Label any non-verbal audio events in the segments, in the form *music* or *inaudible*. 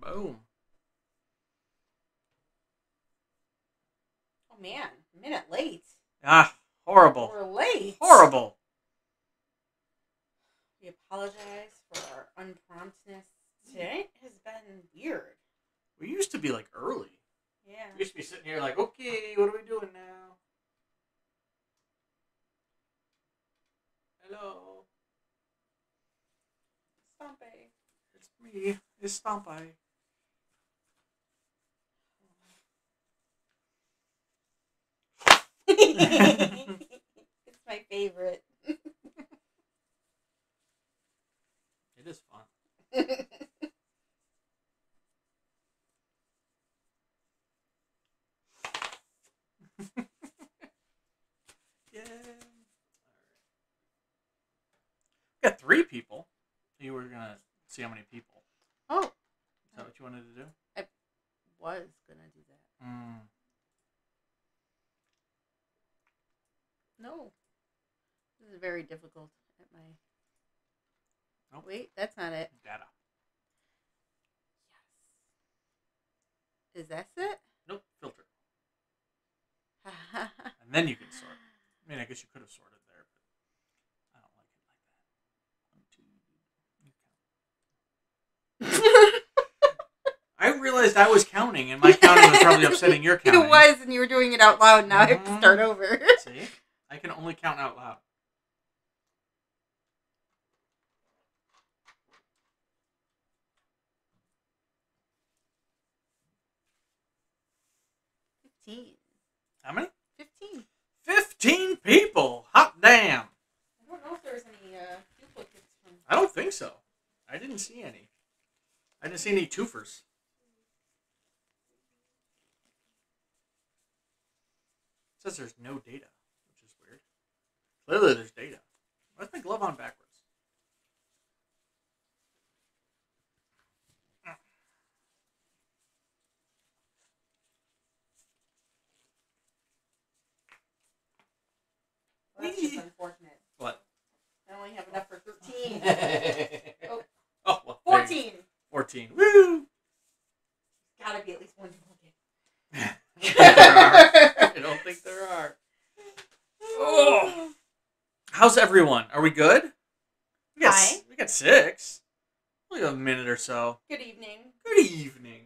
Boom. Oh man, a minute late. Ah, horrible. We're late. Horrible. We apologize for our unpromptness. Today has been weird. We used to be like early. Yeah. We used to be sitting here like, okay, what are we doing now? Hello, Stompy. it's me. It's Stompy. It's my favorite. It is fun. *laughs* Yeah. We got three people. You were gonna see how many people. oh, Is that what you wanted to do? I was gonna do that. Mm. No. This is very difficult at my. Nope. Wait, that's not it. Data. Yes. Is that it? Nope. Filter. *laughs* And then you can sort. I mean, I guess you could have sorted there, but I don't like it like that. One, two. You count. *laughs* I realized I was counting, and my counting was probably upsetting your *laughs* counting. It was, and you were doing it out loud. Now I have to Mhm. start over. See, I can only count out loud. Fifteen. How many? Fifteen. Fifteen people. Hot damn! I don't know if there's any uh, duplicates from. I don't think so. I didn't see any. I didn't see any twofers. It says there's no data, which is weird. Clearly, there's data. Why's my glove on backwards? Well, that's just unfortunate. What? I only have enough for thirteen. *laughs* oh, Oh. well, there you- Fourteen. 14. Woo! Gotta be at least one duplicate. *laughs* *laughs* I don't think there are. Oh. How's everyone? Are we good? We got, Hi. We got six. We got a minute or so. Good evening. Good evening.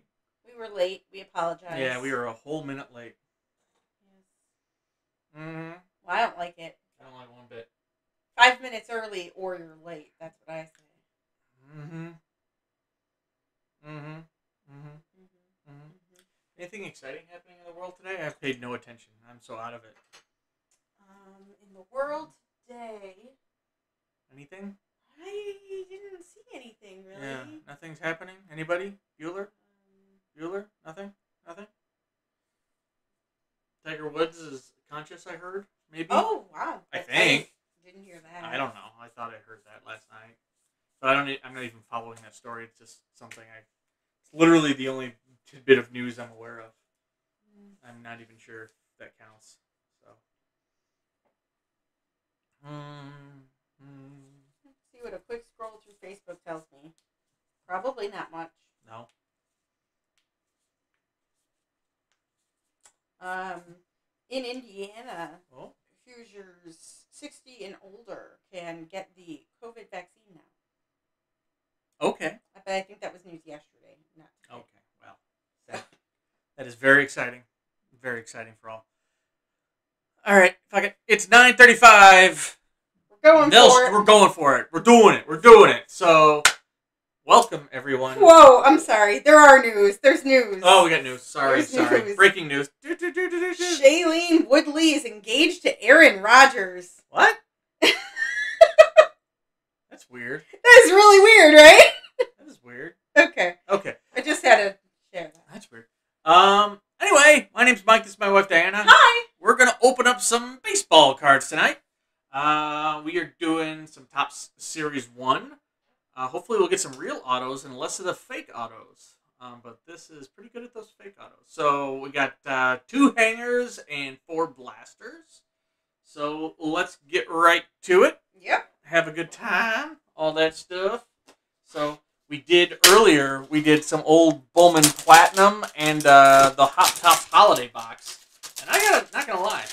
We were late. We apologize. Yeah, we were a whole minute late. Mm-hmm. Well, I don't like it. I don't like one bit. Five minutes early or you're late. That's what I say. Mm-hmm. Mm-hmm. Mm-hmm. Mm-hmm. Mm-hmm. Anything exciting happening in the world today? I've paid no attention. I'm so out of it. Um, in the world today, Anything? I didn't see anything really. Yeah. Nothing's happening? Anybody? Bueller? Um, Bueller? Nothing? Nothing? Tiger Woods is conscious, I heard. Maybe? oh wow! I That's- think. didn't hear that. I don't know. I thought I heard that last night. But I don't I'm not even following that story. It's just something I it's literally the only tidbit of news I'm aware of. Mm. I'm not even sure if that counts. So mm, mm, Let's see what a quick scroll through Facebook tells me. Probably not much. no. Um, in Indiana, Oh, Hoosiers 60 and older can get the COVID vaccine now. okay. But I think that was news yesterday, not today. Okay. Well, that, that is very exciting. Very exciting for all. All right, fuck it. It's 9:35. We're going Nels- for it. We're going for it. We're doing it. We're doing it. So, welcome everyone. Whoa, I'm sorry. There are news. There's news. Oh, we got news. Sorry, There's sorry. news. Breaking news. Shailene Woodley is engaged to Aaron Rodgers. What? *laughs* That's weird. That is really weird, right? That is weird. Okay. Okay, I just had to share that. that's weird. Um. Anyway, my name's Mike. This is my wife Diana. Hi. We're gonna open up some baseball cards tonight. Uh, we are doing some Topps series one. Uh, hopefully, we'll get some real autos and less of the fake autos. Um, but this is pretty good at those fake autos. So we got uh, two hangers and four blasters. So let's get right to it. Yep. Have a good time, all that stuff. So we did earlier. We did some old Bowman Platinum and uh, the Hot Topps Holiday Box, and I gotta not gonna lie,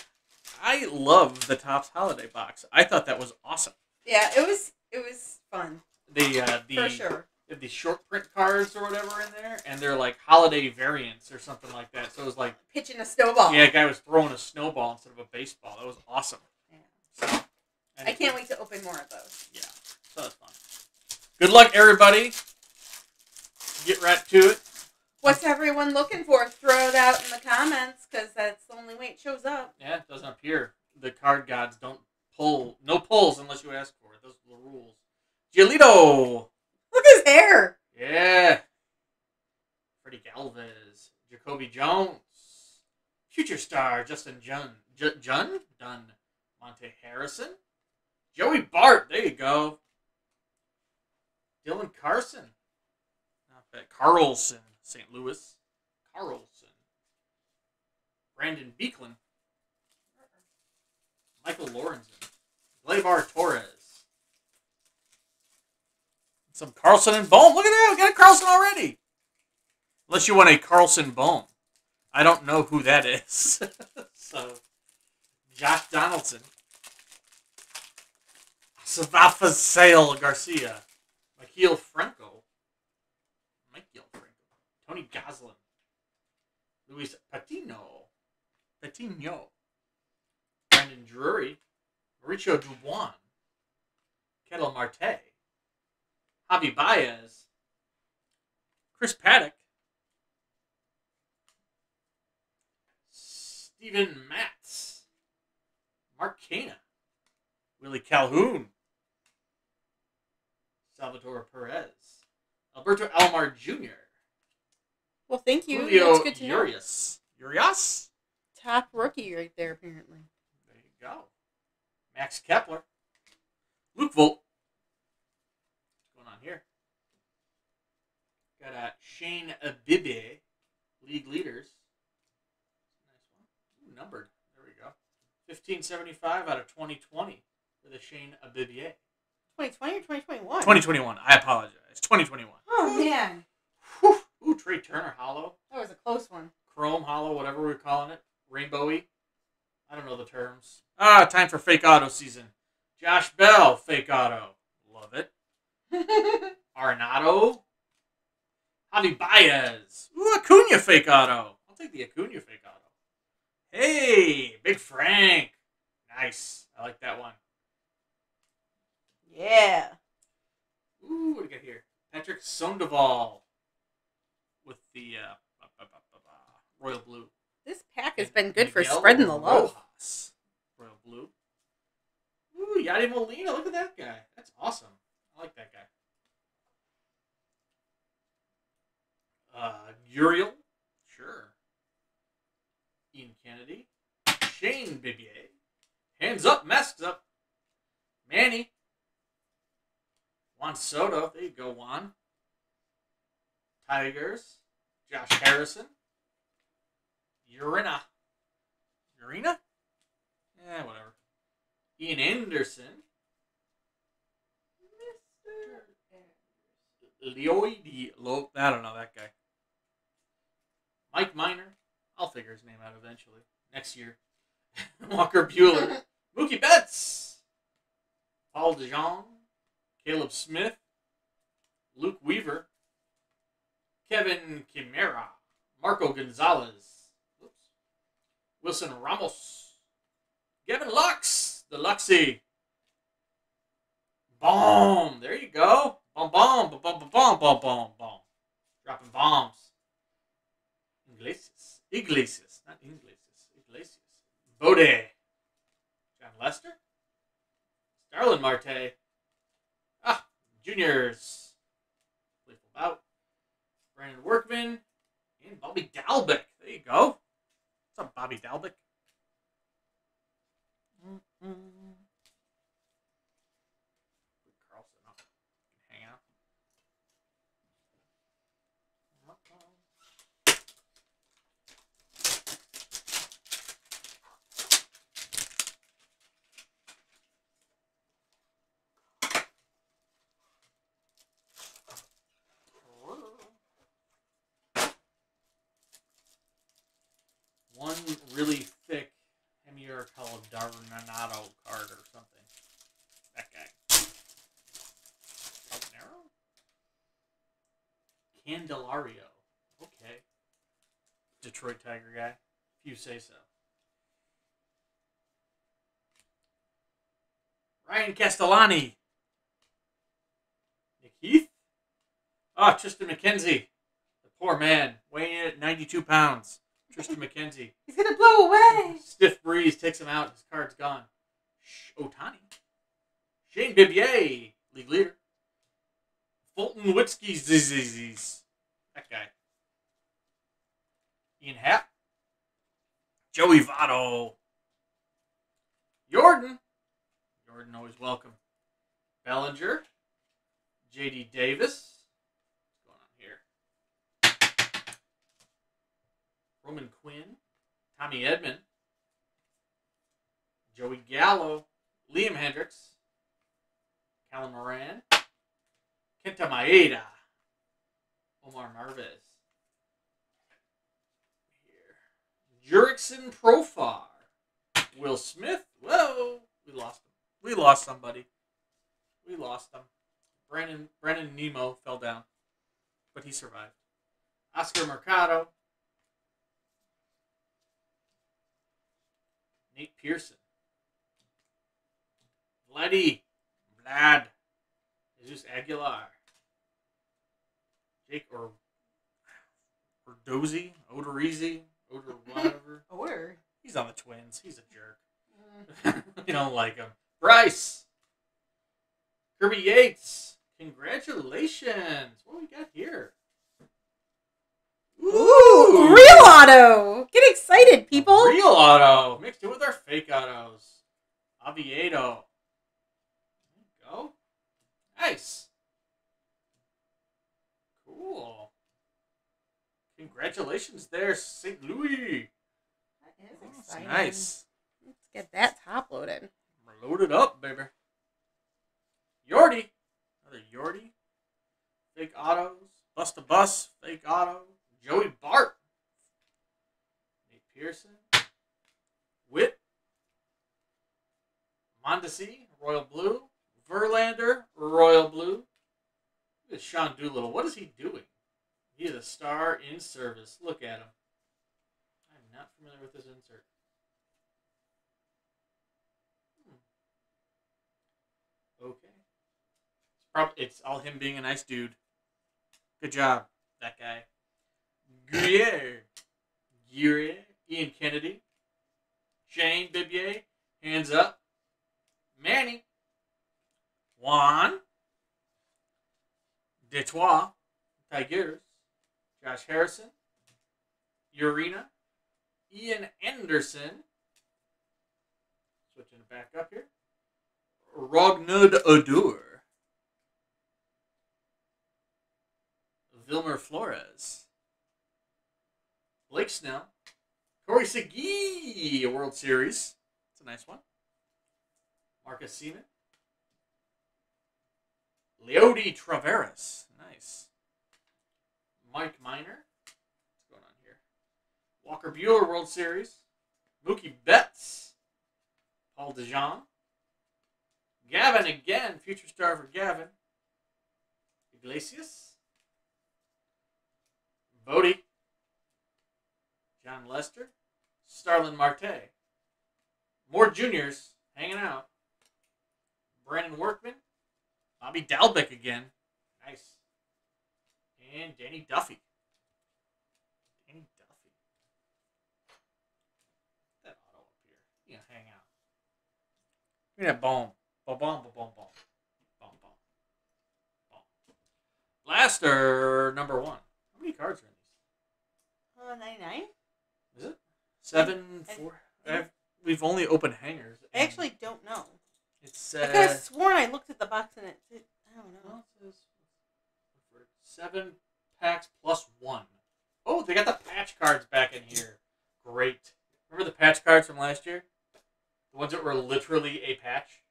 I love the Topps Holiday Box. I thought that was awesome. Yeah, it was it was fun The uh, the for sure. the short print cards or whatever in there, and they're like holiday variants or something like that. So it was like, Pitching a snowball. yeah, a guy was throwing a snowball instead of a baseball. That was awesome. Yeah. So, I can't wait to open more of those. Yeah, so that's fun. Good luck, everybody. Get right to it. What's everyone looking for? Throw it out in the comments because that's the only way it shows up. Yeah, it doesn't appear. The card gods don't pull. No pulls unless you ask for it. Those are the rules. Giolito. Look at his hair. Yeah. Freddy Galvis. Jacoby Jones. Future star Justin Jun. J- Jun? Dunn. Monte Harrison. Joey Bart. There you go. Dylan Carson. Bad. Carlson. St. Louis. Carlson. Brandon Beekman. Michael Lorenzen. Gleyber Torres. Some Carlson and Bohm. Look at that. We got a Carlson already. Unless you want a Carlson Bohm. I don't know who that is. *laughs* so, Josh Donaldson. Savafa Sale Garcia. Michael Franco. Tony Goslin. Luis Patino. Patino. Brandon Drury. Mauricio Dubois. Ketel Marte. Javi Baez. Chris Paddack. Steven Matz. Mark Canha. Willie Calhoun. Salvatore Perez. Alberto Alomar Jr. Well, thank you. Julio That's good to know. Urias. Urias? Top rookie right there, apparently. There you go. Max Kepler. Luke Voit. What's going on here? Got uh, Shane Abibe, league leaders. Nice one. Ooh, numbered. There we go. 1575 out of 2020 for the Shane Abibe. 2020 or 2021? 2021. I apologize. 2021. Oh, man. Whew. Ooh, Trea Turner Hollow. That was a close one. Chrome Hollow, whatever we're calling it. Rainbowy. I don't know the terms. Ah, time for fake auto season. Josh Bell, fake auto. Love it. *laughs* Arnado. Javi Baez. Ooh, Acuna fake auto. I'll take the Acuna fake auto. Hey, Big Frank. Nice. I like that one. yeah. Ooh, what do we got here? Patrick Sandoval with the uh, royal blue. This pack has been good for spreading the love. Rojas. Royal blue. Ooh, Yadi Molina. Look at that guy. That's awesome. I like that guy. Uh, Uriel. Sure. Ian Kennedy. Shane Bieber. Hands up, masks up. Manny. Juan Soto. There you go, Juan. Tigers. Josh Harrison. Urina. Urina? Yeah, whatever. Ian Anderson. Leoidi. Lo- I don't know that guy. Mike Minor. I'll figure his name out eventually. Next year. *laughs* Walker Buehler. *laughs* Mookie Betts. Paul DeJong. Caleb Smith. Luke Weaver. Kevin Kimera. Marco Gonzalez. Wilson Ramos. Gavin Lux. The Luxy. Bomb. There you go. Bomb, bomb, bomb, bomb, bomb, bomb, bomb, bomb. Dropping bombs. Iglesias. Iglesias. Not Iglesias. Iglesias. Bode. Jon Lester. Starlin Marte. Ah, juniors. Playful bout. Brandon Workman. And Bobby Dalbec. There you go. What's up, Bobby Dalbec? Put Carlson up. Hang out. Arenado card or something. That guy. Habanero? Candelario. Okay. Detroit Tiger guy. If you say so. Ryan Castellani. Nick Heath. Ah, Triston McKenzie. The poor man, weighing in at 92 pounds. Triston *laughs* McKenzie. He's gonna blow away. Stiff breeze takes him out. His card's gone. Ohtani. Shane Bieber, league leader. Fulton Witzke. That guy. Ian Happ. Joey Votto. Jordan. Jordan always welcome. Bellinger. JD Davis. What's going on here? Roman Quinn. Tommy Edman. Joey Gallo. Liam Hendriks. Callum Moran. Kenta Maeda. Omar Narvaez. Here. Jurickson Profar. Will Smith. Whoa. We lost him. We lost somebody. We lost him. Brandon Brandon Nimmo fell down. But he survived. Oscar Mercado. Nate Pearson. Vladdy. Vlad. Jesus Aguilar. Jake or or Dozy, Odorizzi, Odor whatever. *laughs* Or. He's on the Twins. He's a jerk. Mm. *laughs* you don't like him. Bryce. Kirby Yates. Congratulations. What do we got here? Ooh, real auto. Get excited, people. Real auto. Mixed in with our fake autos. Oviedo. There you go. Nice. Cool. Congratulations there, St. Louis. That is oh, That's exciting. nice. Let's get that top loaded. We're loaded up, baby. Yordi. Another Yordi. Fake autos. Bust a bus. Fake auto. Joey Bart. Nate Pearson. Witt. Mondesi. Royal Blue. Verlander. Royal Blue. Look at Sean Doolittle. What is he doing? He is a star in service. Look at him. I'm not familiar with this insert. Hmm. Okay. It's, prob- it's all him being a nice dude. Good job, that guy. Guerrier. Guerrier. Ian Kennedy. Shane Bieber. Hands up. Manny. Juan. Detroit. Tigers. Josh Harrison. Urena. Ian Anderson. Switching it back up here. Rougned Odor. Vilmer Flores. Blake Snell. Corey Segui, a World Series. That's a nice one. Marcus Semien. Leody Taveras. Nice. Mike Minor. What's going on here? Walker Buehler World Series. Mookie Betts. Paul DeJean. Gavin again, future star for Gavin. Iglesias. Bodie. Jon Lester. Starlin Marte. More juniors hanging out. Brandon Workman. Bobby Dalbec again. Nice. And Danny Duffy. Danny Duffy. That auto up here. You can hang out. Give me that bone. Boom, boom, boom, boom, boom. Boom, boom. Boom. Blaster number one. How many cards are in these? Oh, 99? Is it? Seven, I- four? I- I've, we've only opened hangers. I actually don't know. It's I uh, could have sworn I looked at the box and it did. I don't know. Well, it says seven packs plus one. Oh, they got the patch cards back in here. Great. Remember the patch cards from last year? The ones that were literally a patch?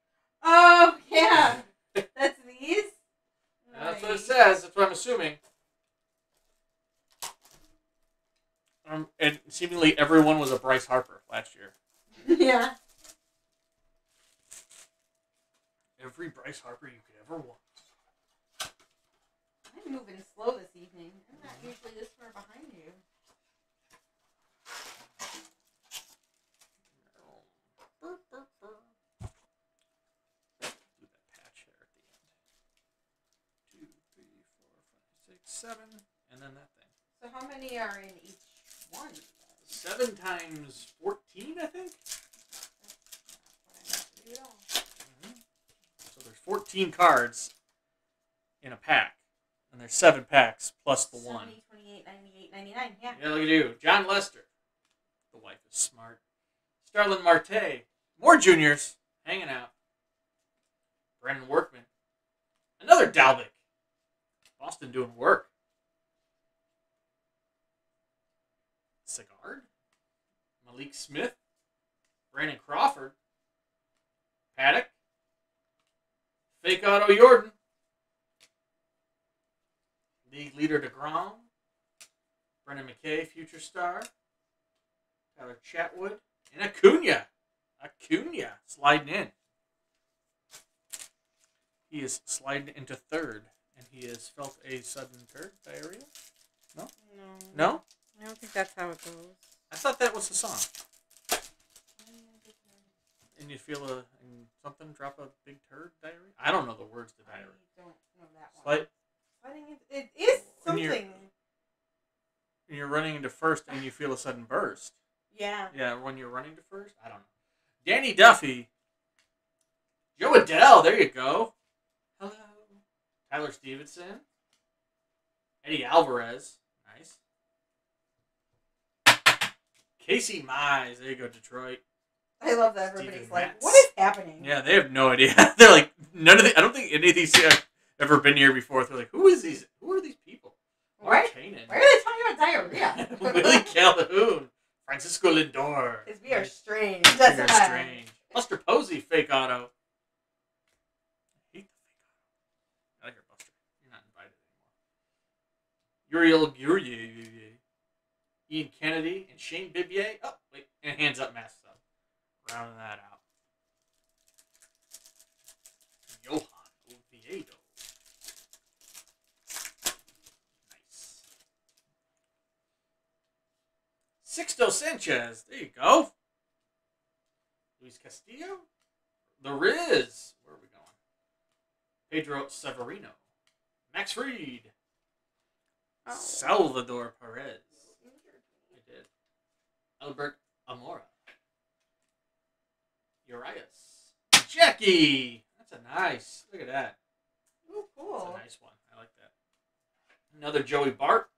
Oh, yeah. That's these? That's what it says. That's what I'm assuming. Um, and seemingly everyone was a Bryce Harper last year. *laughs* yeah. every Bryce Harper you could ever want. I'm *laughs* moving slow this evening. I'm not usually this far behind you. Do that patch there at the end. Two, three, four, five, six, seven, and then that thing. So how many are in each one? Seven times fourteen, I think. That's not what I meant to do at all. So there's fourteen cards in a pack, and there's seven packs plus the one. 70, 28, 98, 99. Yeah. Yeah, look at you, Jon Lester. The wife is smart. Starlin Marte. More juniors hanging out. Brandon Workman. Another Dalbec. Boston doing work. Sagard. Malik Smith. Brandon Crawford. Paddock. Fake Auto Jordan. League leader DeGrom. Brendan McKay, future star. Tyler Chatwood. And Acuna. Acuna sliding in. He is sliding into third, and he has felt a sudden turd diarrhea. No. No? No? I don't think that's how it goes. I thought that was the song. And you feel a something drop a big turd diarrhea? I don't know the words to I diarrhea. don't know that one. Slide, Sliding in- It is When you're- something. and you're running into first, and you feel a sudden burst. Yeah. Yeah, when you're running to first? I don't know. Danny Duffy. Jo Adell, there you go. Hello. Tyler Stephenson. Eddie Alvarez. Nice. Casey Mize. There you go, Detroit. I love that everybody's Steven like, Matz. what is happening? Yeah, they have no idea. *laughs* They're like, none of the, I don't think any of these have ever been here before. They're like, who is these? Who are these people? Why, Mark Kanan. why are they talking about diarrhea? *laughs* *laughs* Willie Calhoun. Francisco Lindor. Because we are strange. That's You're why. strange. Buster Posey, fake auto. I fake auto. I like your Buster. You're not invited anymore. Uriel Gurye. Ian Kennedy and Shane Bieber. Oh, wait. And hands up, masks up. Rounding that out. Johan Oviedo. Nice. Sixto Sanchez. There you go. Luis Castillo. The Riz. Where are we going? Pedro Severino. Max Reed. Oh. Salvador Perez. I did. Albert Almora. Urias. Jackie. That's a nice. Look at that. Ooh, That's cool. a nice one. I like that. Another Joey Bart.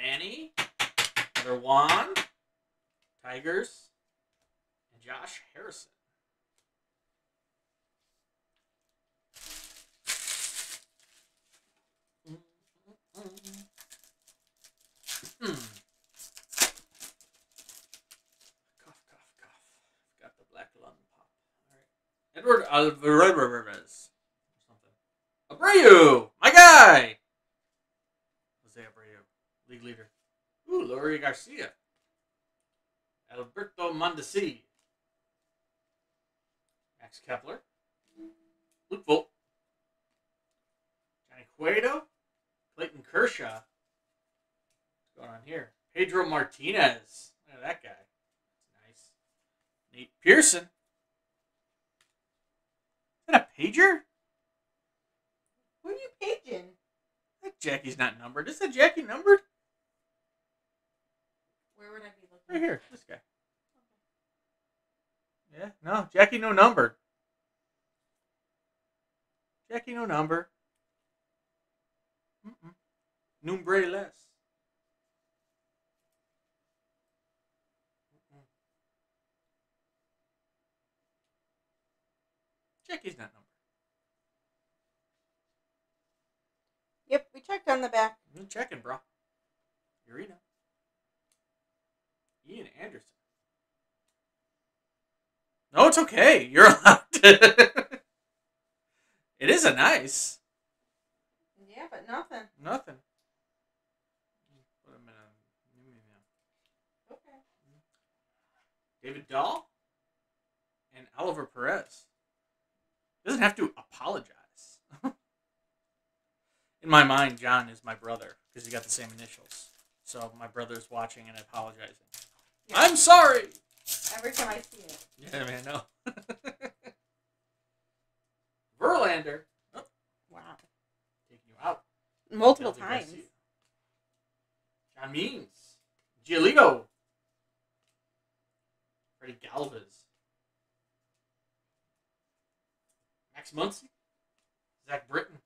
Manny. Juan. Tigers. And Josh Harrison. Hmm. Cough, cough, cough. Got the black lung pop. Edward Alvarez. Abreu! My guy! Jose Abreu. League leader. Ooh, Laurie Garcia. Alberto Mondesi. Max Kepler. Luke Voit. Johnny Cueto. Clayton Kershaw. What's going on here? Pedro Martinez. Look at that guy. That's nice. Nate Pearson. Is that a pager? Who are you paging? That Jackie's not numbered. Is that Jackie numbered? Where would I be looking? Right here. This guy. Yeah, no. Jackie no number. Jackie no number. Mm-mm. Numbre less. Mm-mm. Jackie's not numbered. Yep, we checked on the back. I'm checking, bro. Urena. Ian Anderson. No, it's okay. You're allowed to. *laughs* it is a nice. Yeah, but nothing. Nothing. Put him in a- Okay. David Dahl and Oliver Perez. Doesn't have to apologize. *laughs* In my mind, John is my brother because he got the same initials. So my brother's watching and apologizing. Yeah. I'm sorry. Every time I see it. Yeah, man, no. *laughs* Verlander. Oh, Wow. taking you out. Multiple times. Garcia. John Means. Giolito. Freddy Galvis. Max Muncy. Zach Britton.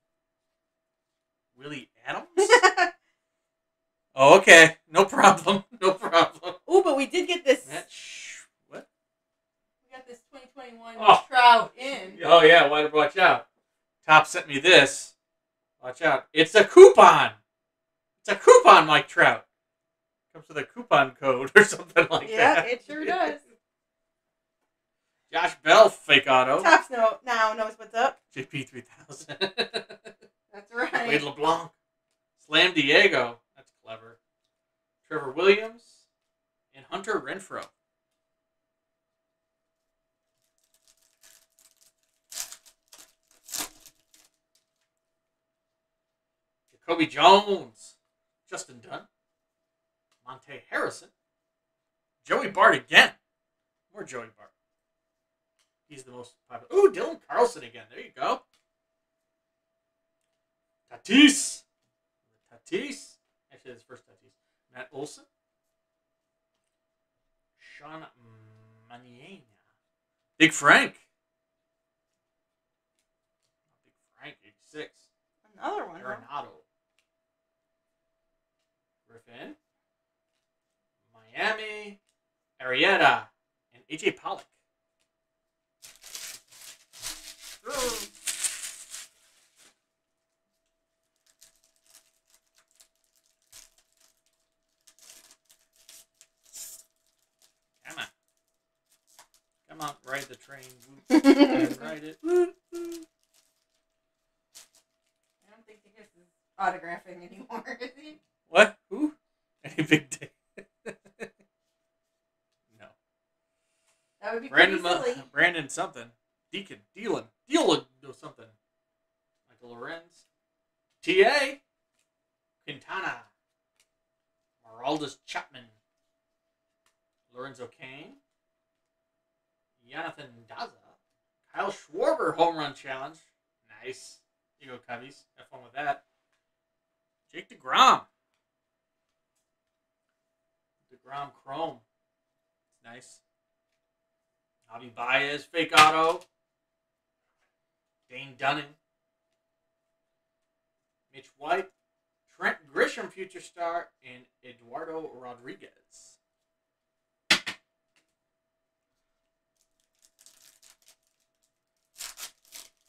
Willy Adames. *laughs* oh, okay. No problem. *laughs* No problem. oh, but we did get this. Sh- what? We got this 2021 Oh. Trout in. Oh, yeah. Watch out. Topps sent me this. Watch out. It's a coupon. It's a coupon, Mike Trout. Comes with a coupon code *laughs* or something like yeah, that. Yeah, it sure does. Josh Bell, fake auto. Topps no, now knows what's up. JP 3000. That's right. Wade LeBlanc. Slam Diego. That's. Trevor Williams. And Hunter Renfroe. Jacoby Jones. Justin Dunn. Monte Harrison. Joey Bart again. More Joey Bart. He's the most popular. Ooh, Dylan Carlson again. There you go. Tatis. Tatis. Actually, his first Tatis. Matt Olson. Sean Manaea. Big Frank. Big Frank, 86. Another one. huh? Arenado. Griffin. Miami. Arrieta. And AJ Pollock. Come on. Come on, ride the train. *laughs* Ride it. I don't think he gets his autographing anymore, *laughs* is he? What? Who? *laughs* Any big day? no. That would be Brandon, pretty silly. Brandon something. Deacon. Dealin. Dealin. Do something. Michael Lorenz. T.A. Quintana. Maraldus Chapman. Lorenzo Cain. Jonathan Daza. Kyle Schwarber home run challenge. Nice. You go, Cubbies. Have fun with that. Jake DeGrom. DeGrom Chrome. Nice. Javi Baez, fake auto. Dane Dunning. Mitch White. Trent Grisham, future star. And Eduardo Rodriguez.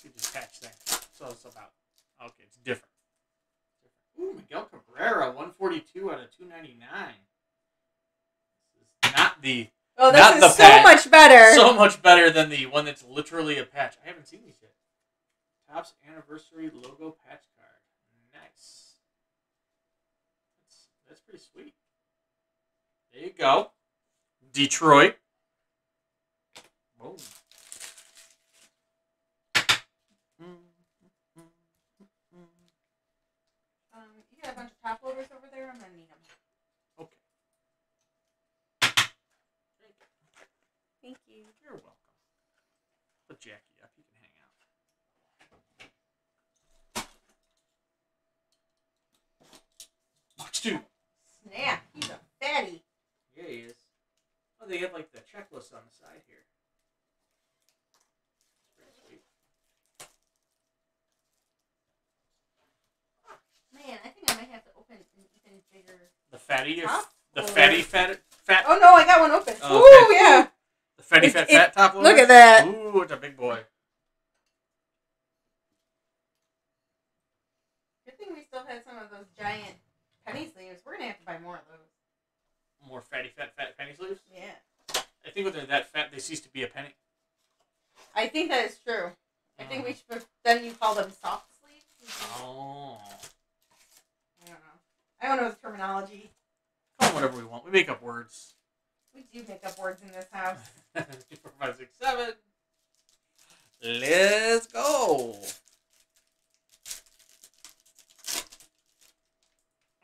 Good detached thing. So it's about. Okay, it's different. Ooh, Miguel Cabrera, 142 out of 299. This is not the Oh, this Not is the so patch. much better. so much better than the one that's literally a patch. I haven't seen these yet. Topps anniversary logo patch card. Nice. That's that's pretty sweet. There you go. Detroit. Boom. um, you got a bunch of top loaders over there. I'm gonna need them. Okay. Thank you. You're welcome. Put Jackie up. You can hang out. Box two. Snap. He's a fatty. Yeah, he is. Oh, they have like the checklist on the side here. That's pretty sweet. Man, I think I might have to open an even bigger. The fatty, or Top the loader. fatty fat, fat, Oh no, I got one open. Oh, Ooh, yeah. the fatty It- fat it- fat top loader. Look at that. Ooh, it's a big boy. Good thing we still had some of those giant penny sleeves. We're gonna have to buy more of those. More fatty fat fat penny sleeves. Yeah. I think when they're that fat, they cease to be a penny. I think that is true. I think we mm. should. Then you call them soft sleeves. Oh, I don't know. I don't know the terminology. Call them whatever we want. We make up words. We do make up words in this house. Four, *laughs* five, six, seven. Let's go.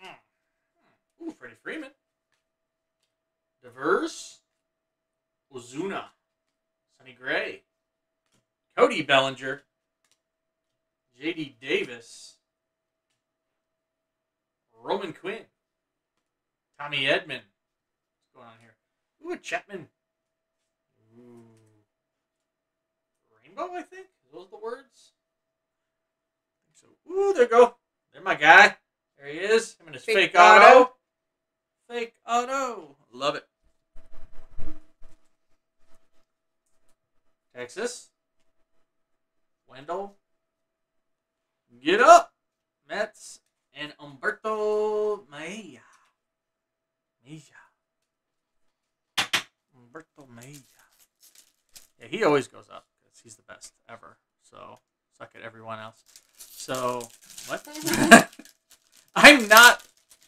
Mm. Ooh, Freddie Freeman. Diverse. Ozuna. Sonny Gray. Cody Bellinger. JD Davis. Roman Quinn, Tommy Edman. What's going on here? Ooh, a Chapman. Ooh. Rainbow, I think? Are those the words? I think so. Ooh, there you go. There my guy. There he is. Him and his fake, Fake auto. auto. Fake auto. Love it. Texas. Wendell. Get up. Mets and Umberto Maya. Maya. Umberto Maya. Yeah, he always goes up because he's the best ever. So suck at everyone else. So what? *laughs* I'm not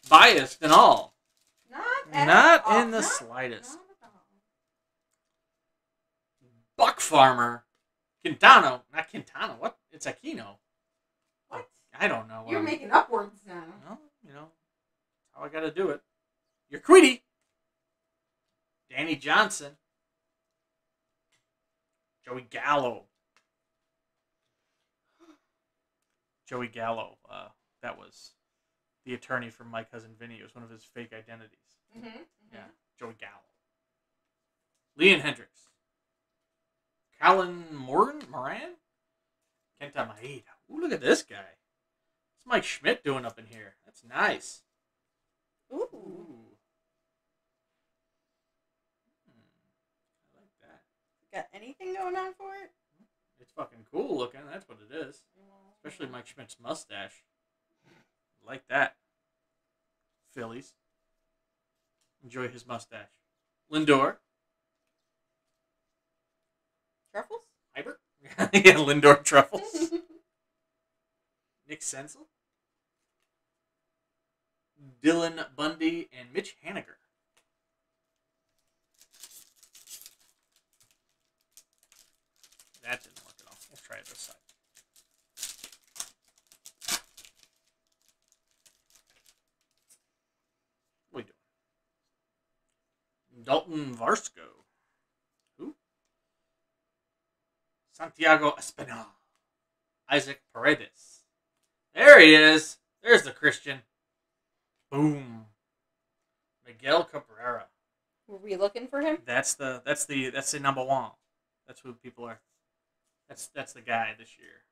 biased at all. Not at Not all. in the Not- slightest. not. Buck Farmer, Quintano, not Quintano. What? It's Aquino. I don't know. You're I'm- making up words now. Well, you know, how I got to do it. You're Queedy. Danny Johnson. Joey Gallo. Joey Gallo. Uh, that was the attorney for my cousin Vinny. It was one of his fake identities. Mm-hmm. Yeah, Joey Gallo. Leon Hendricks. Colin Moran? Moran? Kenta Maeda. Ooh, look at this guy. What's Mike Schmidt doing up in here? That's nice. Ooh. Ooh. Hmm. I like that. Got anything going on for it? It's fucking cool looking. That's what it is. Especially Mike Schmidt's mustache. Like that. Phillies. Enjoy his mustache. Lindor. Truffles? Hybert? *laughs* yeah, Lindor Truffles. *laughs* Nick Senzel. Dylan Bundy and Mitch Haniger. That didn't work at all. Let's try it this side. What are we doing? Dalton Varsco. Who? Santiago Espinal. Isaac Paredes. There he is. There's the Christian. Boom. Miguel Cabrera. Were we looking for him? That's the that's the that's the number one. That's who people are. That's that's the guy this year.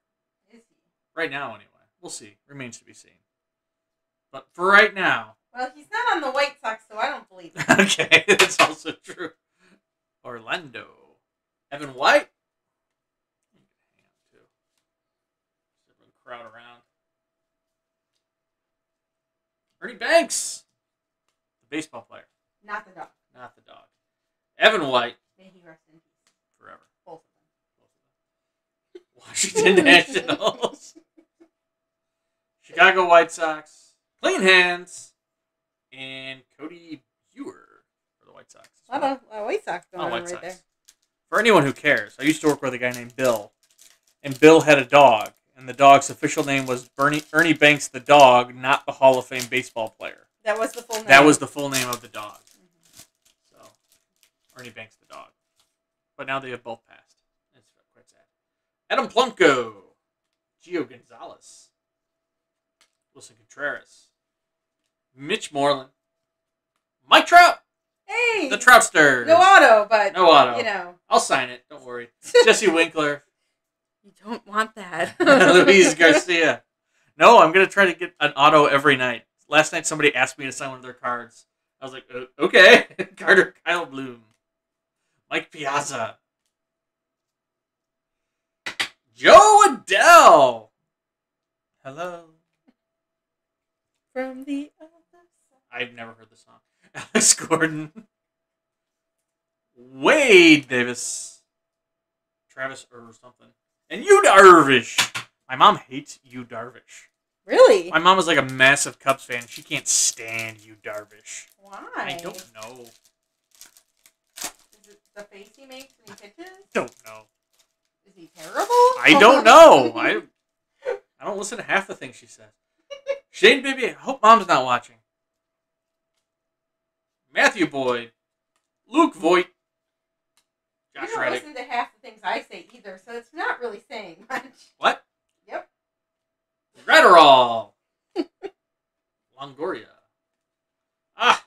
Is he? Right now, anyway. We'll see. Remains to be seen. But for right now, Well, he's not on the White Sox, so I don't believe him. *laughs* okay, *laughs* that's also true. Orlando, Evan White. You can too. Just crowd around. Ernie Banks, the baseball player, Not the dog. not the dog. Evan White, May he rest in peace. forever. Both of them. Washington *laughs* Nationals, *laughs* Chicago White Sox, Clean Hands, and Cody Ewer for the White Sox. A lot of, White Sox going on White right Sox. there. For anyone who cares, I used to work with a guy named Bill, and Bill had a dog, and the dog's official name was Bernie Ernie Banks the dog, not the Hall of Fame baseball player. That was the full name. That was the full name of the dog. Mhm. So, Ernie Banks the dog. But now they have both passed. It's quite sad. Adam Plutko, Gio Gonzalez, Willson Contreras, Mitch Moreland, Mike Trout, Hey! the Troutster. No auto, but, No auto. you know. I'll sign it. Don't worry. *laughs* Jesse Winker, You don't want that. *laughs* Luis *laughs* Garcia. No, I'm gonna try to get an auto every night. Last night somebody asked me to sign one of their cards. I was like, "Uh, okay. *laughs* Carter Kyle Bloom, Mike Piazza, Jo Adell. Hello. From the other side. I've never heard the song. Alex Gordon, Wade Davis, Travis or something, and Yu Darvish. My mom hates Yu Darvish. Really? My mom is like a massive Cubs fan. She can't stand Yu Darvish. Why? I don't know. Is it the face he makes when he pitches? Don't know. Is he terrible? I don't know. I I don't listen to half the things she says. *laughs* Shane Bieber, I hope mom's not watching. Matthew Boyd, Luke Voit, Josh you don't Reddick. listen to half the things I say either, so it's not really saying *laughs* much. What? Yep. Redderall. *laughs* Longoria. Ah,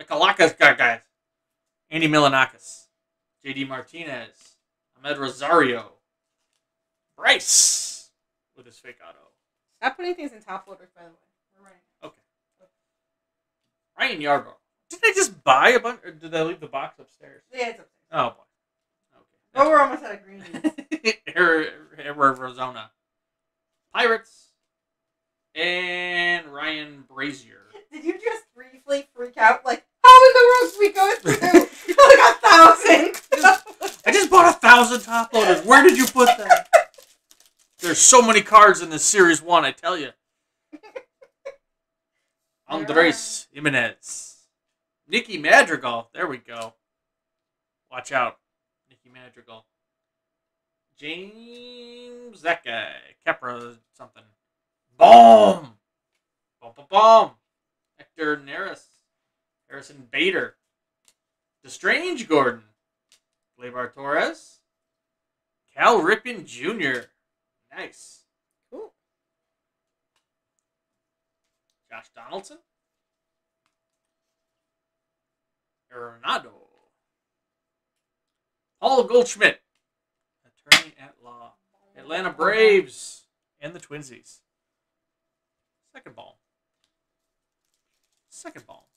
Mikalakis guys. Andy Milanakis. JD Martinez. Amed Rosario. Bryce with his fake auto. Stop putting things in top orders, by the way. We're running. Okay. Ryan Yarbrough. Did they just buy a bunch, or did they leave the box upstairs? Yeah, it's upstairs. Oh boy. Oh, we're almost out of green. Okay. *laughs* Arizona. Pirates. And Ryan Brasier. *laughs* Did you just briefly freak out? Like, how in the world did we go through *laughs* like a thousand? I just bought a thousand top loaders. Where did you put them? There's so many cards in this series one, I tell you. Andres Gimenez. Nikki Madrigal. There we go. Watch out. Madrigal. James, that guy. Kepra something. Boom! Boom, boom, boom. Hector Neris. Harrison Bader. Dee Strange-Gordon. Gleyber Torres. Cal Ripken Jr. Nice. Cool. Josh Donaldson. Arenado. Paul Goldschmidt, attorney at law. Atlanta Braves and the Twinsies. Second ball. Second ball.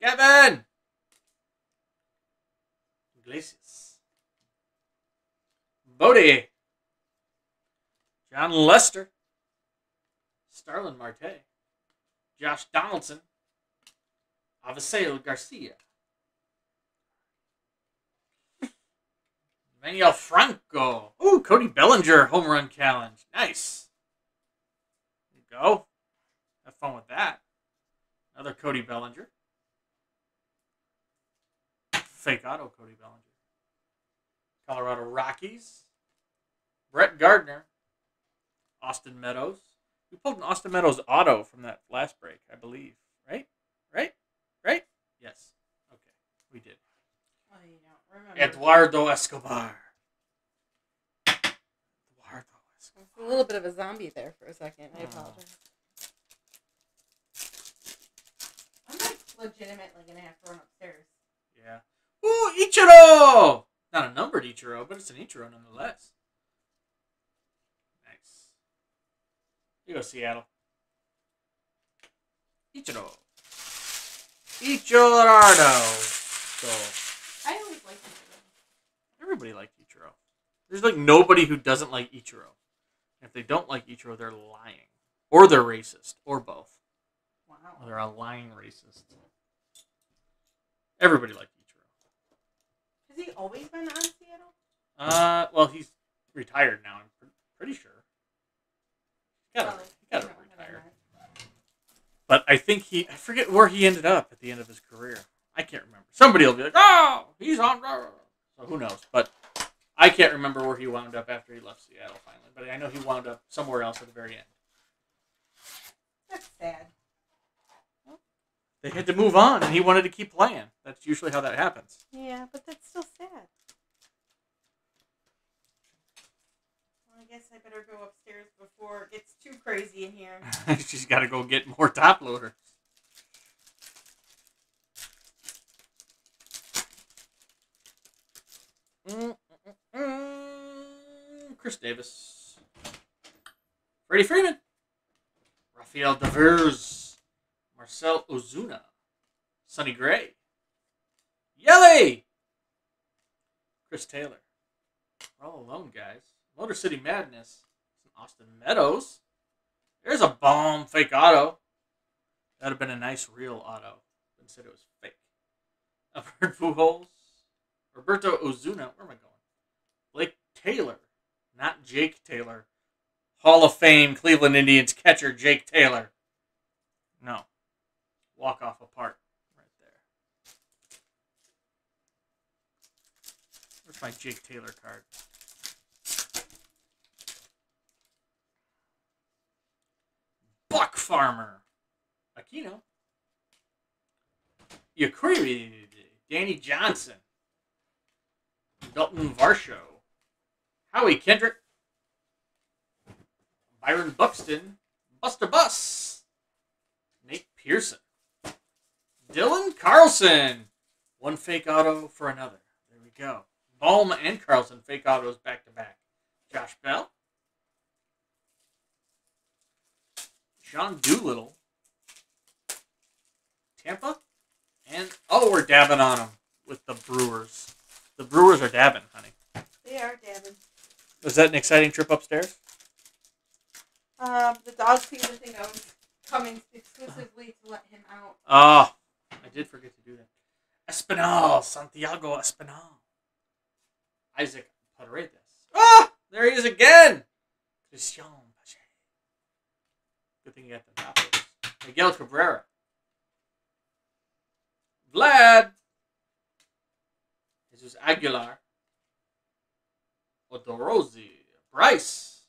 Gavin! Iglesias. Bodie. Jon Lester. Starlin Marte. Josh Donaldson. Avisail Garcia. *laughs* Manuel Franco. Ooh, Cody Bellinger home run challenge. Nice. There you go. Have fun with that. Another Cody Bellinger. Fake auto Cody Bellinger. Colorado Rockies. Brett Gardner. Austin Meadows. We pulled an Austin Meadows auto from that last break, I believe. Right? Right? Right? Yes. Okay. We did. I don't remember. Eduardo Escobar. Eduardo Escobar. A little bit of a zombie there for a second. I Oh. apologize. I'm like legitimately gonna have to run upstairs. Yeah. Ooh, Ichiro! Not a numbered Ichiro, but it's an Ichiro nonetheless. Nice. You go, Seattle. Ichiro. Ichirardo. So, I always like it. everybody liked Ichiro. There's like nobody who doesn't like Ichiro. If they don't like Ichiro, they're lying. Or they're racist. Or both. Or Wow. they're a lying racist. Everybody liked Ichiro. Has he always been on Seattle? Uh, well, he's retired now. I'm pre- pretty sure. He got, Well, he got you know, retired. never mind. But I think he, I forget where he ended up at the end of his career. I can't remember. Somebody will be like, oh, he's on. So who knows? But I can't remember where he wound up after he left Seattle finally. But I know he wound up somewhere else at the very end. That's sad. They had to move on, and he wanted to keep playing. That's usually how that happens. Yeah, but that's still sad. Well, I guess I better go upstairs before it gets too crazy in here. *laughs* She's got to go get more top loaders. Chris Davis. Freddie Freeman. Rafael Devers. Marcell Ozuna. Sonny Gray. Yelly. Chris Taylor. We're all alone, guys. Motor City Madness. Austin Meadows. There's a bomb fake auto. That'd have been a nice real auto. Instead, it was fake. *laughs* Albert Pujols. Roberto Osuna. Where am I going? Blake Taylor. Not Jake Taylor. Hall of Fame Cleveland Indians catcher Jake Taylor. No. Walk off apart. Right there. Where's my Jake Taylor card? Buck Farmer. Aquino. Yakuri. Danny Johnson. Dalton Varsho. Howie Kendrick. Byron Buxton. Buster Bus. Nate Pearson. Dylan Carlson. One fake auto for another. There we go. Balm and Carlson fake autos back to back. Josh Bell. Sean Doolittle. Tampa. And oh, we're dabbing on them with the Brewers. The Brewers are dabbing, honey. They are dabbing. Was that an exciting trip upstairs? Um, the dog seemed to think I was coming exclusively to let him out. Oh, I did forget to do that. Espinal, Santiago Espinal. Isaac Paredes. Ah, there he is again. Christian. Good thing you got the this. Miguel Cabrera. Vlad. Jesus Aguilar. Odorizzi. Bryce.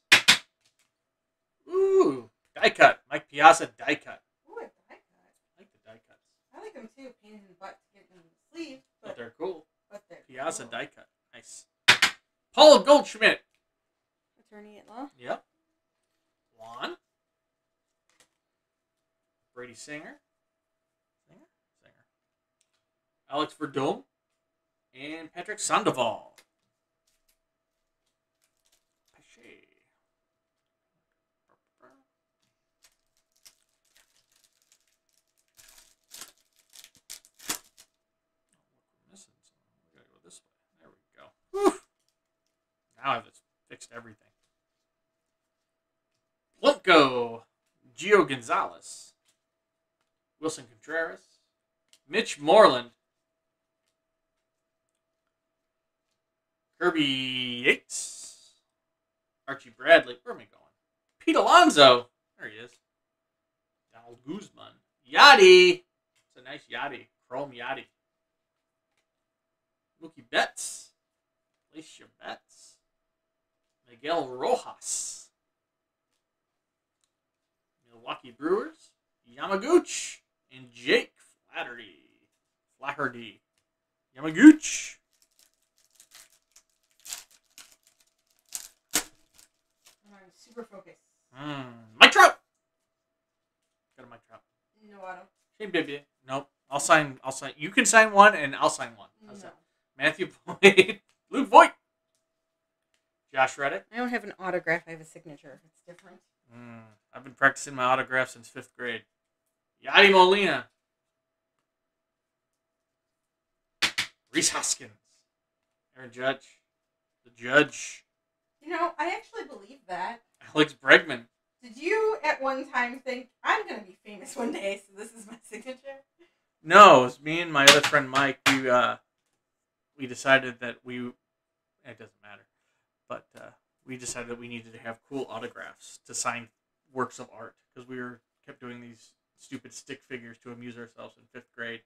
Ooh, die cut. Mike Piazza die cut. Ooh, a die cut. I like the die cuts, I like them too. Pain in the butt to get them the sleeve, but but they're cool. but they're Piazza cool. die cut. Nice. Paul Goldschmidt. Attorney at law. Yep. Juan. Brady Singer. Singer? Singer. Alex Verdum. And Patrick Sandoval. Now I've fixed everything. Plutko, Gio Gonzalez, Willson Contreras, Mitch Moreland, Kirby Yates, Archie Bradley. Where am I going? Pete Alonso. There he is. Donald Guzman. Yachty. It's a nice Yachty. Chrome Yachty. Mookie Betts. Place your bets. Miguel Rojas. Milwaukee Brewers. Yamaguchi. And Jake Flaherty. Flaherty. Yamaguchi. Super focus. Mm. Mike Trout. Got a Mike Trout. No auto. Shane Bieber. Nope. I'll sign. I'll sign. You can sign one, and I'll sign one. How's No. that? Matthew Boyd. *laughs* Luke Voit. Josh Reddick. I don't have an autograph. I have a signature. It's different. Mm. I've been practicing my autograph since fifth grade. Yadi Molina. Rhys Hoskins. Aaron Judge. The Judge. You know, I actually believe that. Alex Bregman. Did you at one time think I'm gonna be famous one day, so this is my *laughs* signature? No, it was me and my other friend Mike. We uh, we decided that we it doesn't matter, but uh, we decided that we needed to have cool autographs to sign works of art because we were kept doing these stupid stick figures to amuse ourselves in fifth grade,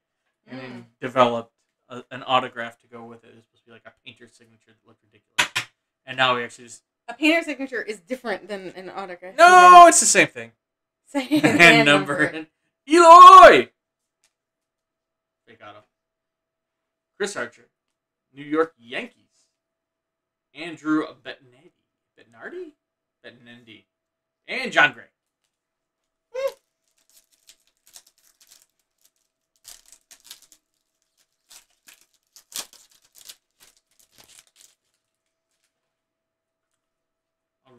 and Mm. then developed a, an autograph to go with it. It was supposed to be like a painter's signature that looked ridiculous, and now we actually just A painter's signature is different than an autograph. no, it's the same thing. *laughs* Say *laughs* and number and Eloy. Fake auto. Chris Archer, New York Yankees. Andrew Bettinardi, Bettinardi, Bettinendi, and John Gray.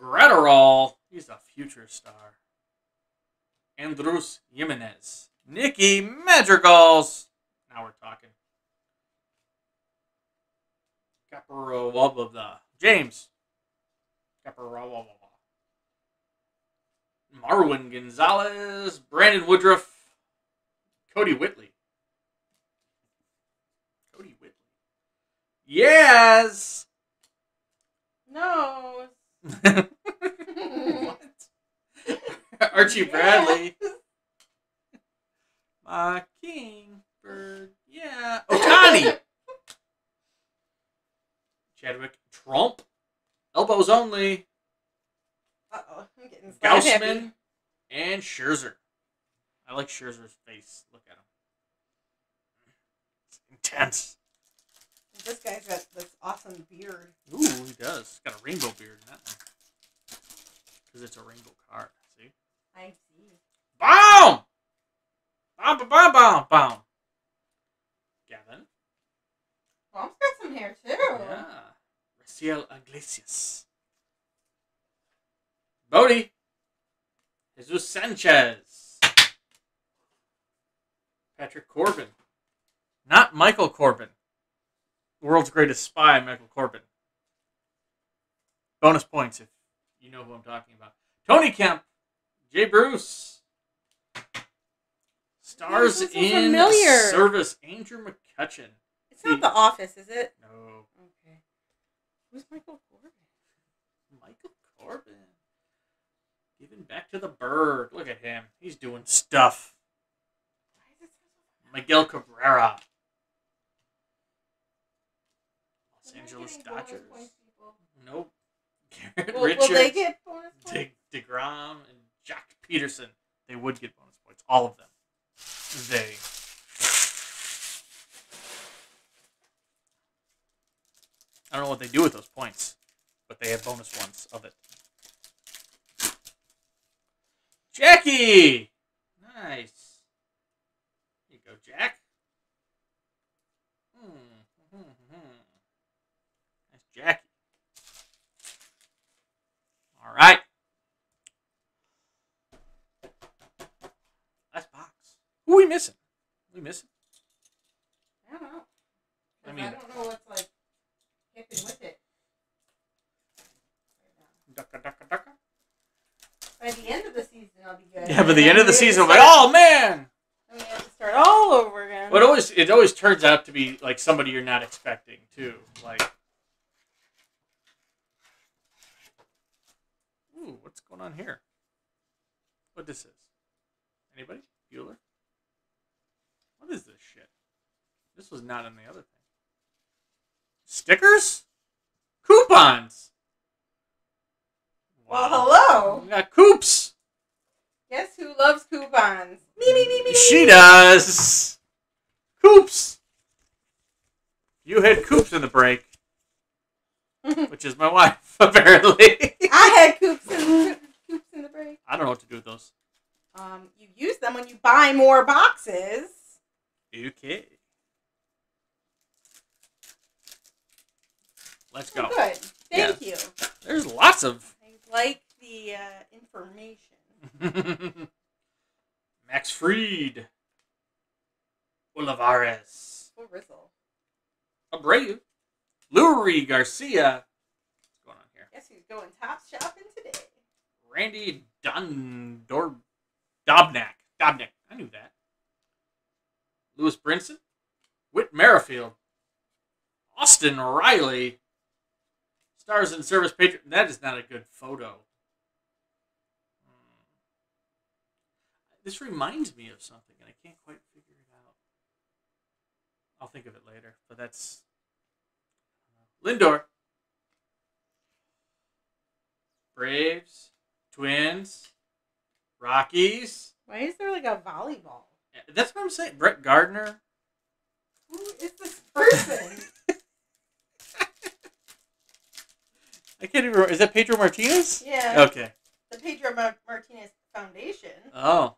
Gratterall, he's a future star. Andrus Gimenez. Nicky Madrigals. Now we're talking. Blah. James. Blah. Marwin Gonzalez. Brandon Woodruff. Kodi Whitley. Kodi Whitley. Yes! No. What? Archie Bradley. My king bird. Yeah. Ohtani. Chadwick Tromp. Elbows only. Uh oh, I'm getting slap happy. Gausman. And Scherzer. I like Scherzer's face. Look at him. It's intense. This guy's got this awesome beard. Ooh, he does. Got a rainbow beard in that one. Because it's a rainbow card. See? I see. Boom! Bam, bam, bam, bam, bam. Gavin. Mom's got some hair too. Yeah. Raisel Iglesias. Bodie. Jesus Sanchez. Patrick Corbin. Not Michael Corbin. World's greatest spy, Michael Corbin. Bonus points if you know who I'm talking about. Tony Kemp. Jay Bruce. Stars so in familiar. service. Andrew McCutchen. It's not The Office, is it? No. Okay. Who's Michael Corbin? Michael Corbin. Giving back to the bird. Look at him. He's doing stuff. Why is it so Miguel Cabrera. Los They're not Angeles Dodgers. points. Nope. *laughs* Garrett Will, Richards. will they get bonus points? De- DeGrom and Jack Peterson. They would get bonus points. All of them. They. I don't know what they do with those points, but they have bonus ones of it. Jackie! Nice. Here you go, Jack. Hmm, hmm, hmm. That's Jackie. All right. Last box. Who we missing? We missing? I don't know. I mean, I, don't know what's like hipping with it. Ducka, ducka, ducka. By the end of the season, I'll be good. Yeah, but the end of the season, I'm like, oh man! then we have to start all over again. But it always it always turns out to be like somebody you're not expecting too. Like, ooh, what's going on here? What this is? Anybody? Bueller? What is this shit? This was not in the other thing. Stickers? Coupons. Well, hello. We got coops. Guess who loves coupons? Me, me, me, me. She does. Coops. You had coops in the break, *laughs* which is my wife, *laughs* apparently. I had coops in coops in the break. I don't know what to do with those. Um, you use them when you buy more boxes. Okay. Let's Oh, go. good. Thank you. There's lots of I like the uh, information. *laughs* Max Fried, Olivares, Oh, Rizzle. Abreu, Leury Garcia. What's going on here? Guess who's going top shopping today? Randy Dundor Dobnak. Dobnik. I knew that. Lewis Brinson. Whit Merrifield. Austin Riley. Stars in Service Patriot. That is not a good photo. This reminds me of something, and I can't quite figure it out. I'll think of it later, but that's. Uh, Lindor. Braves. Twins. Rockies. Why is there like a volleyball? That's what I'm saying. Brett Gardner. Who is this person? *laughs* I can't even remember. Is that Pedro Martinez? yeah. Okay. The Pedro Mar- Martinez Foundation. Oh.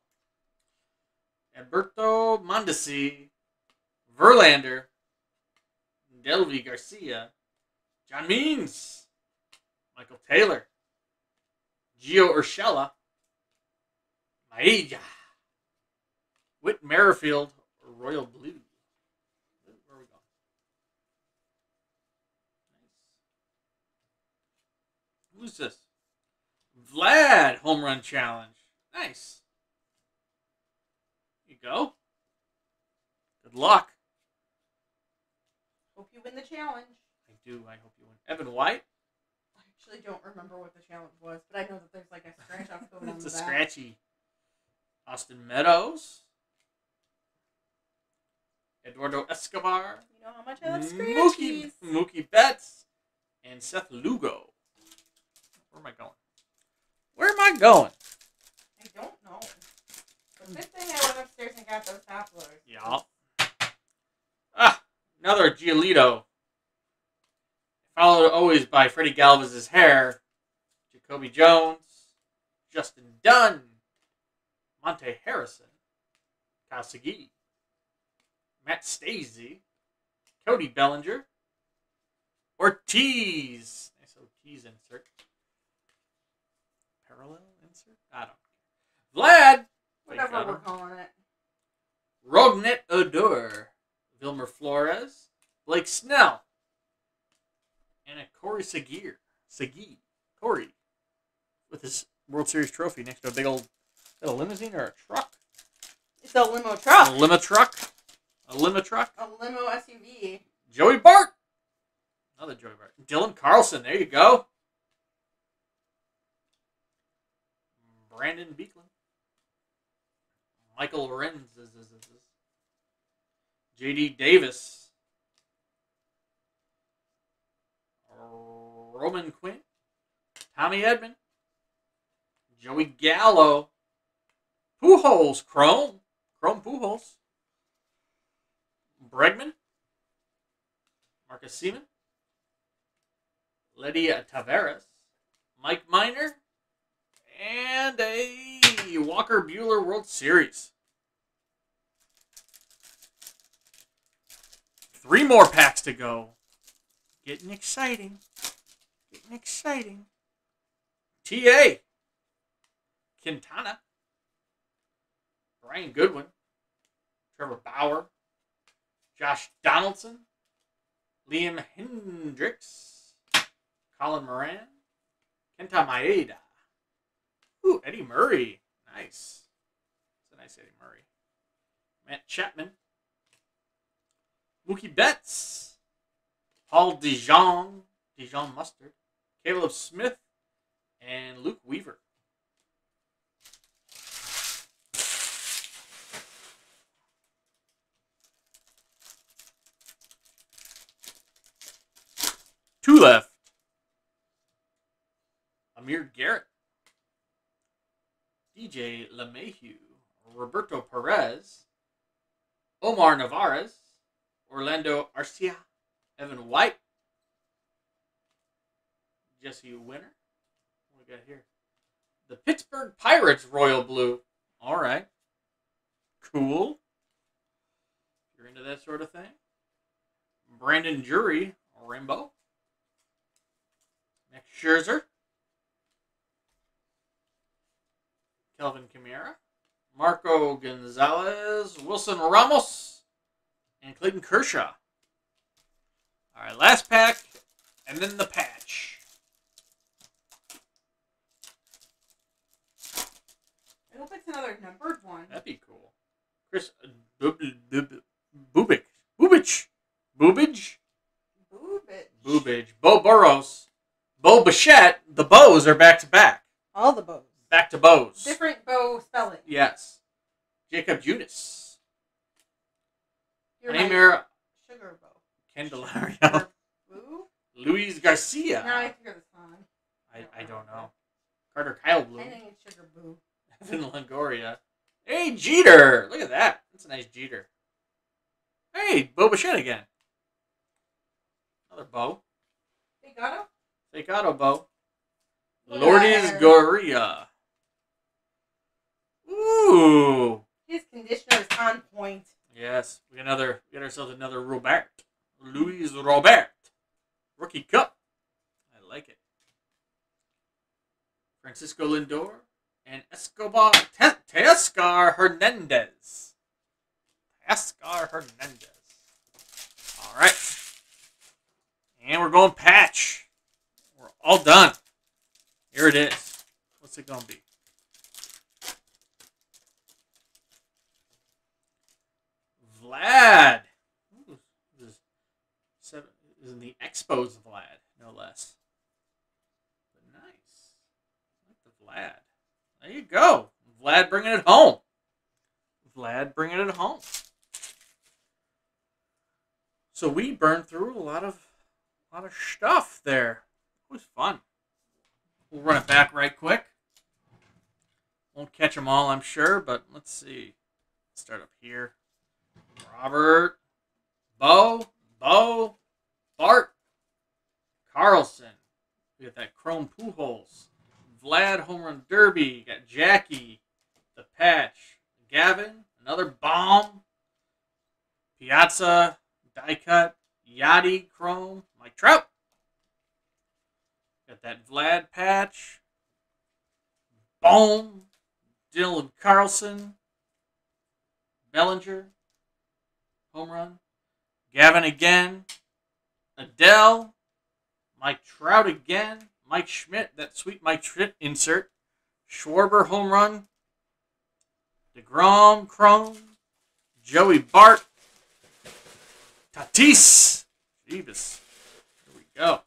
Alberto Mondesi. Verlander. Deivi Garcia. John Means. Michael Taylor. Gio Urshela. Maella. Whit Merrifield. Royal Blue. Where we going? Who's this? Vlad home run challenge. Nice. Here you go. Good luck. Hope you win the challenge. I do. I hope you win. Evan White. I actually don't remember what the challenge was, but I know that there's like a scratch off code *laughs* on it's a back. scratchy. Austin Meadows. Eduardo Escobar. You know how much I love scratchies. Mookie Mookie Betts. And Seth Lugo. Where am I going? Where am I going? I don't know. But good thing I went upstairs and got those top loaders. Yeah. Ah, another Giolito. Followed always by Freddy Galvis's hair. Jacoby Jones. Justin Dunn. Monte Harrison, Kyle Segui, Matt Stacey, Cody Bellinger, Ortiz. Nice Ortiz insert. Parallel insert? I don't care. Vlad, Whatever we're calling it. Rougned Odor, Wilmer Flores, Blake Snell, and a Corey Seager. Segui. Corey. With his World Series trophy next to a big old is that a limousine or a truck? It's a limo truck. A limo truck? A limo truck? A limo SUV. Joey Bart. Another Joey Bart. Dylan Carlson. There you go. Brandon Beekman. Michael Lorenz. JD Davis. Roman Quinn. Tommy Edman. Joey Gallo. Pujols. Chrome. Chrome Pujols. Bregman. Marcus Semien, Leody Taveras, Mike Minor, and a Walker Buehler World Series. Three more packs to go. Getting exciting. Getting exciting. TA. Quintana. Brian Goodwin. Trevor Bauer. Josh Donaldson. Liam Hendriks, Colin Moran, Kenta Maeda. Ooh, Eddie Murray. Nice. It's a nice Eddie Murray. Matt Chapman. Mookie Betts. Paul Dijon. Dijon Mustard. Caleb Smith. And Luke Weaver. Two left. Amir Garrett. DJ LeMahieu. Roberto Perez. Omar Narvaez. Orlando Arcia. Evan White. Jesse Winker. What we got here? The Pittsburgh Pirates Royal Blue. All right. Cool. You're into that sort of thing. Brandon Jury. Rainbow. Max Scherzer. Kelvin Kamara. Marco Gonzalez. Wilson Ramos. And Clayton Kershaw. All right, last pack, and then the patch. I hope it's another numbered one. That'd be cool. Chris uh, Bub- Bub- Bubik. Bubich. Bubich. Boobage. Bubich. Bo Burrows. Bo Bichette. The bows are back to back. All the bows. Back to bows. Different bow spelling. Yes. Jacob Junis. You're sugar bow. Candelario. Sugar Luis Garcia. Now I hear the song. I, I don't know. Carter Kyle Blue. I think it's sugar boo. *laughs* Evan Longoria. Hey, Jeter! Look at that. That's a nice Jeter. Hey, Bo Bichette again. Another Bo. They got him? Fake auto Bo. Look Lourdes at- Goria. Ooh. His conditioner is on point. Yes, we got another. We got ourselves another Robert. Luis Robert. Rookie Cup. I like it. Francisco Lindor and Escobar Te- Teoscar Hernandez. Teoscar Hernandez. All right. And we're going patch. We're all done. Here it is. What's it going to be? Vlad. In the Expos Vlad, no less. But nice. Like the Vlad. There you go. Vlad bringing it home. Vlad bringing it home. So we burned through a lot of a lot of stuff there. It was fun. We'll run it back right quick. Won't catch them all, I'm sure, but let's see. Start up here. Robert, Bo, Bo, Bart, Carlson. We got that Chrome Pujols, Vlad Home Run Derby. You got Jackie, the patch. Gavin, another bomb. Piazza, die cut. Yachty, chrome. Mike Trout. Got that Vlad patch. Boom. Dylan Carlson. Bellinger. Home run. Gavin again. Adell. Mike Trout again. Mike Schmidt. That sweet Mike Schmidt insert. Schwarber home run. DeGrom Chrome. Joey Bart. Tatis. Jeebus. Here we go.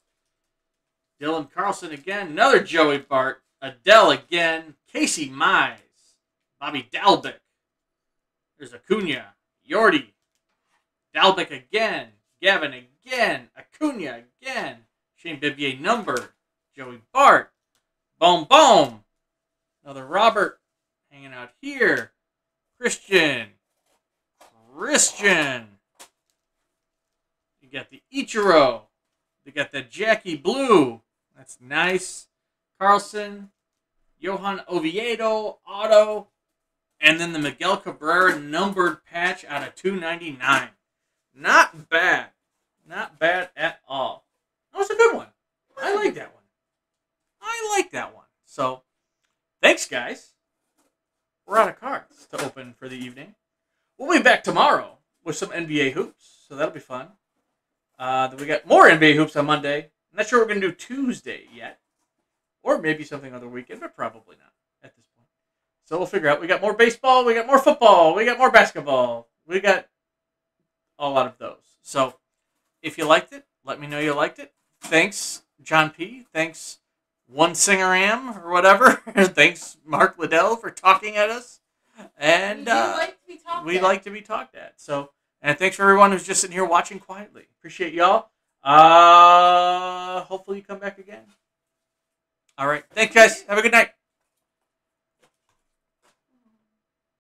Dylan Carlson again. Another Joey Bart. Adell again. Casey Mize. Bobby Dalbec. There's Acuna. Yordi. Dalbeck again. Gavin again. Acuna again. Shane Bieber numbered. Joey Bart. Boom, boom. Another Robert hanging out here. Christian. Christian. You got the Ichiro. You got the Jackie Blue. That's nice. Carlson. Johan Oviedo. Auto. And then the Miguel Cabrera numbered patch out of 299. Not bad. Not bad at all. That was a good one. I like that one. I like that one. So, thanks, guys. We're out of cards to open for the evening. We'll be back tomorrow with some NBA hoops, so that'll be fun. Uh, then we got more NBA hoops on Monday. I'm not sure we're going to do Tuesday yet, or maybe something other weekend, but probably not at this point. So we'll figure out. We got more baseball, we got more football, we got more basketball, we got a lot of those. So if you liked it, let me know you liked it. Thanks, John P. Thanks, One Singer Am or whatever. *laughs* Thanks, Mark Liddell, for talking at us. And we uh, like to be talked we at. like to be talked at. So, and thanks for everyone who's just sitting here watching quietly. Appreciate y'all. Uh, hopefully you come back again. All right. Thanks, guys. Have a good night.